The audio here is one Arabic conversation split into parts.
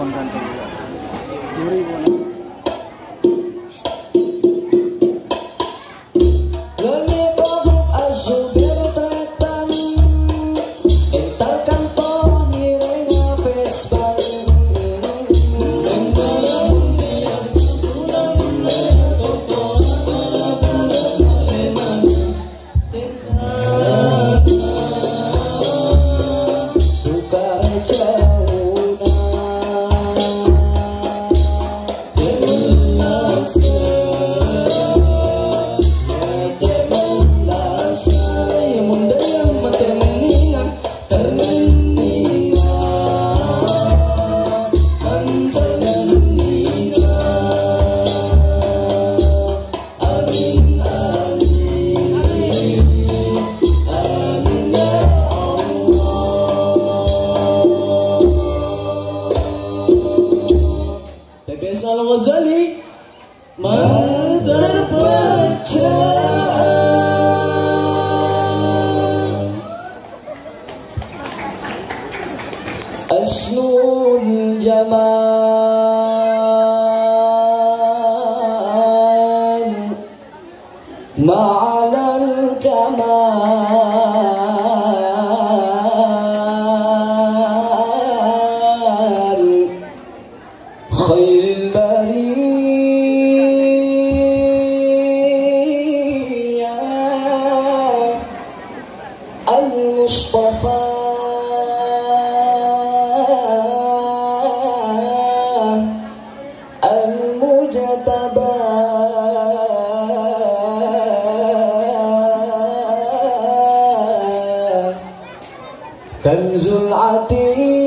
ఫోన్పే أشنو الجمال؟ كنز العتيق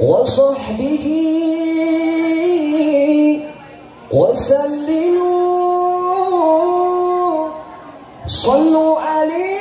وصحبه وسلموا. صلوا عليه.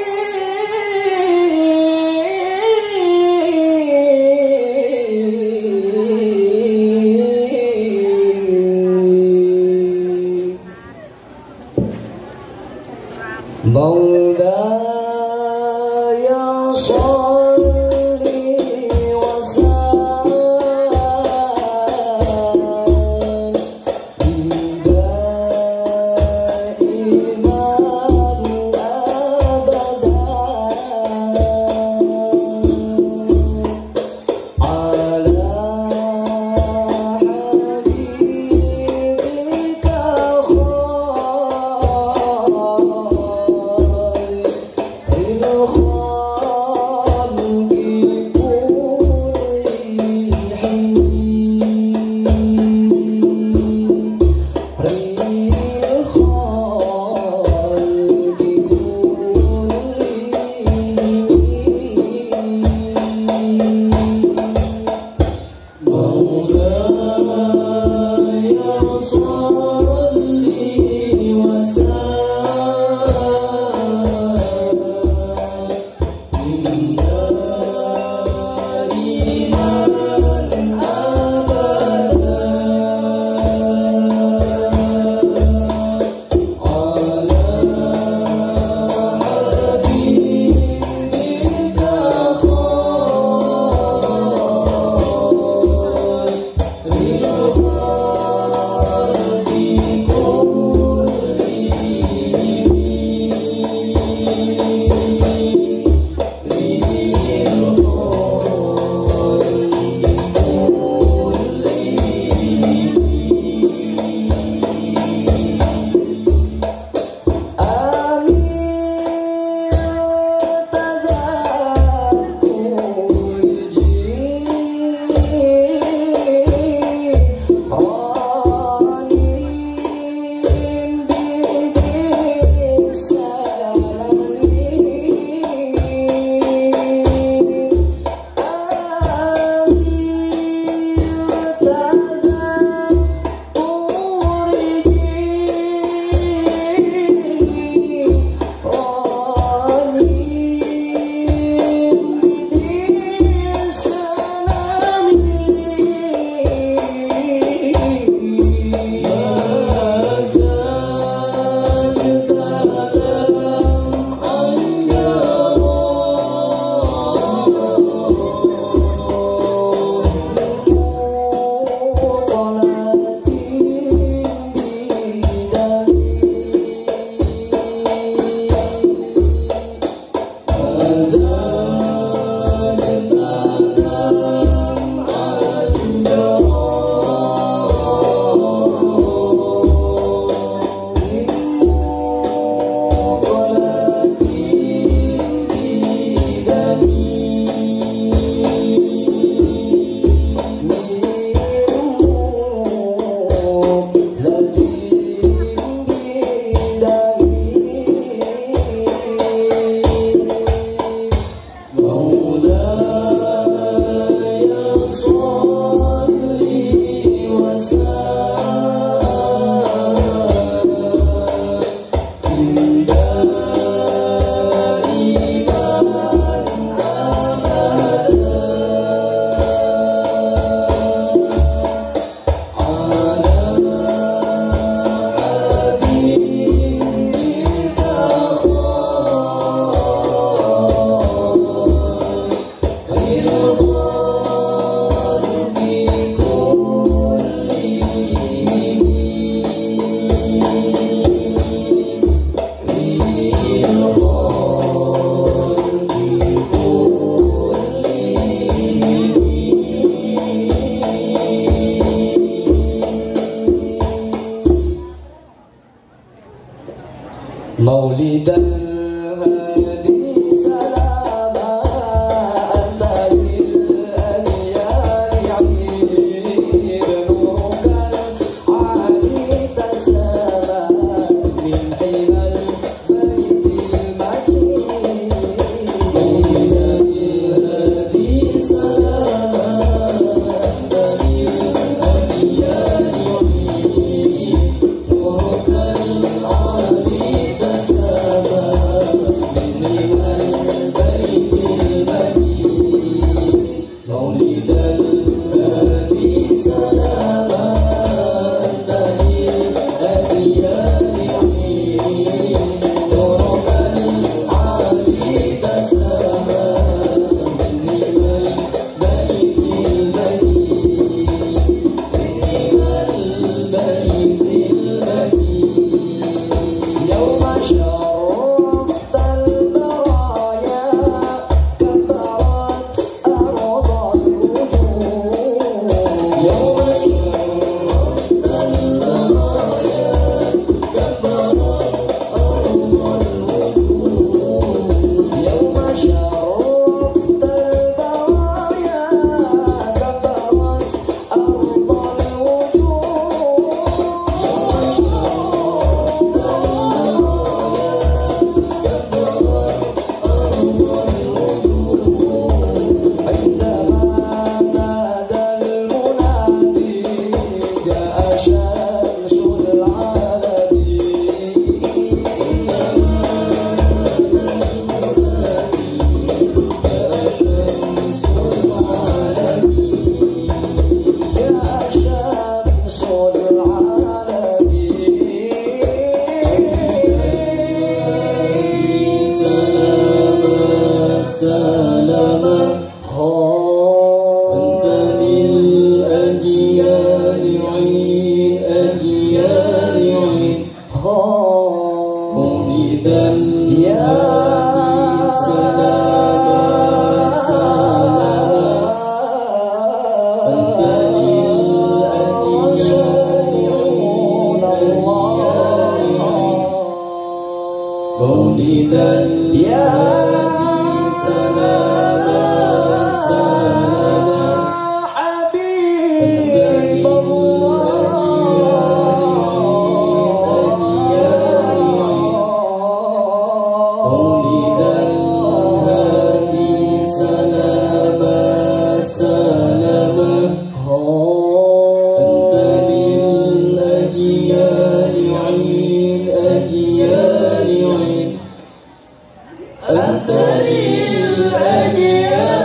梦里的。从你的。I Sorry, you're